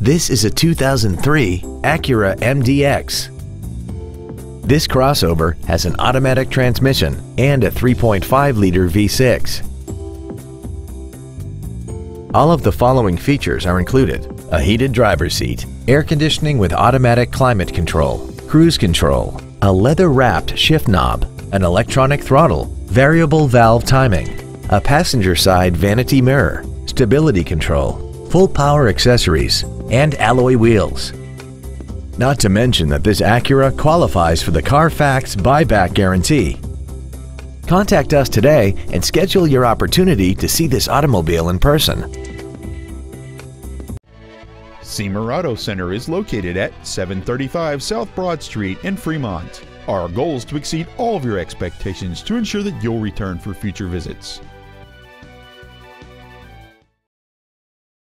This is a 2003 Acura MDX. This crossover has an automatic transmission and a 3.5-liter V6. All of the following features are included. A heated driver's seat, air conditioning with automatic climate control, cruise control, a leather-wrapped shift knob, an electronic throttle, variable valve timing, a passenger side vanity mirror, stability control, full power accessories, and alloy wheels. Not to mention that this Acura qualifies for the Carfax buyback guarantee. Contact us today and schedule your opportunity to see this automobile in person. Siemer Auto Center is located at 735 South Broad Street in Fremont. Our goal is to exceed all of your expectations to ensure that you'll return for future visits.